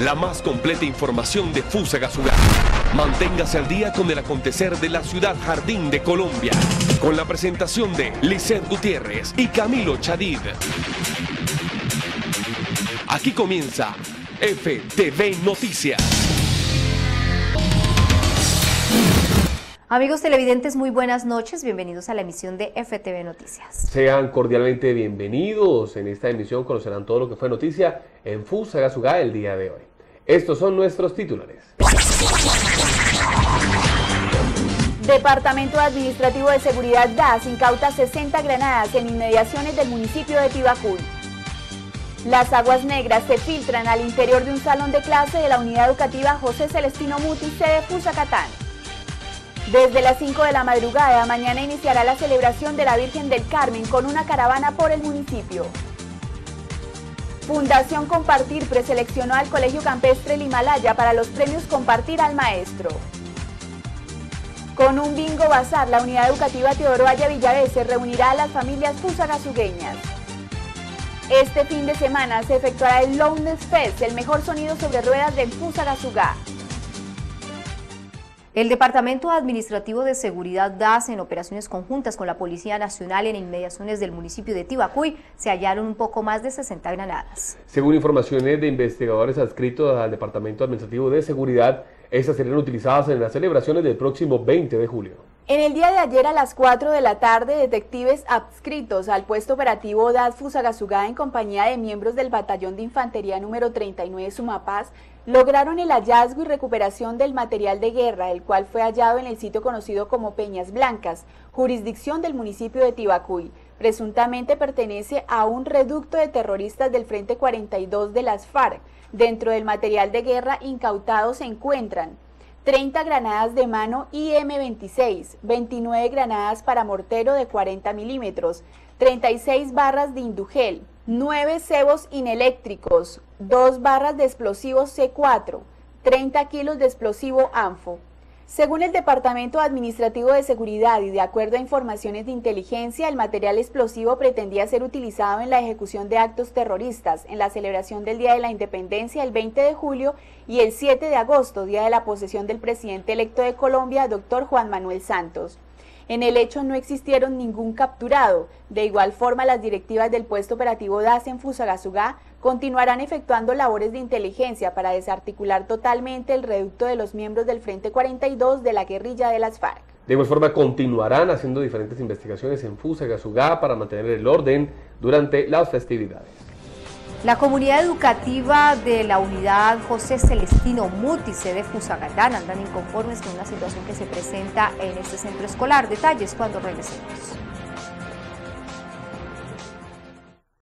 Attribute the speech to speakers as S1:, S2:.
S1: la más completa información de Fusagasugá. Manténgase al día con el acontecer de la ciudad jardín de Colombia, con la presentación de Lisset Gutiérrez y Camilo Chadid. Aquí comienza FTV Noticias.
S2: Amigos televidentes, muy buenas noches. Bienvenidos a la emisión de FTV Noticias.
S3: Sean cordialmente bienvenidos. En esta emisión conocerán todo lo que fue noticia en Fusagasugá el día de hoy. Estos son nuestros titulares.
S4: Departamento Administrativo de Seguridad DAS incauta 60 granadas en inmediaciones del municipio de Tibacuy. Las aguas negras se filtran al interior de un salón de clase de la unidad educativa José Celestino Muti, sede Fusacatán. Desde las 5 de la madrugada, mañana iniciará la celebración de la Virgen del Carmen con una caravana por el municipio. Fundación Compartir preseleccionó al Colegio Campestre El Himalaya para los premios Compartir al Maestro. Con un bingo bazar, la unidad educativa Teodoro Villavese reunirá a las familias fusagasugueñas. Este fin de semana se efectuará el Lowness Fest, el mejor sonido sobre ruedas de Fusagasugá.
S2: El Departamento Administrativo de Seguridad DAS, en operaciones conjuntas con la Policía Nacional en inmediaciones del municipio de Tibacuy, se hallaron un poco más de 60 granadas.
S3: Según informaciones de investigadores adscritos al Departamento Administrativo de Seguridad, estas serían utilizadas en las celebraciones del próximo 20 de julio.
S4: En el día de ayer a las 4 de la tarde, detectives adscritos al puesto operativo DAS Fusagasugá en compañía de miembros del Batallón de Infantería número 39 Sumapaz lograron el hallazgo y recuperación del material de guerra, el cual fue hallado en el sitio conocido como Peñas Blancas, jurisdicción del municipio de Tibacuy. Presuntamente pertenece a un reducto de terroristas del Frente 42 de las FARC. Dentro del material de guerra incautado se encuentran 30 granadas de mano IM-26, 29 granadas para mortero de 40 milímetros, 36 barras de indugel, 9 cebos ineléctricos, 2 barras de explosivos C4, 30 kilos de explosivo ANFO. Según el Departamento Administrativo de Seguridad y de acuerdo a informaciones de inteligencia, el material explosivo pretendía ser utilizado en la ejecución de actos terroristas en la celebración del Día de la Independencia el 20 de julio y el 7 de agosto, día de la posesión del presidente electo de Colombia, doctor Juan Manuel Santos. En el hecho no existieron ningún capturado. De igual forma, las directivas del puesto operativo DAS en Fusagasugá continuarán efectuando labores de inteligencia para desarticular totalmente el reducto de los miembros del Frente 42 de la guerrilla de las FARC.
S3: De igual forma, continuarán haciendo diferentes investigaciones en Fusagasugá para mantener el orden durante las festividades.
S2: La comunidad educativa de la unidad José Celestino Mútice de Fusagatán andan inconformes con una situación que se presenta en este centro escolar. Detalles cuando regresemos.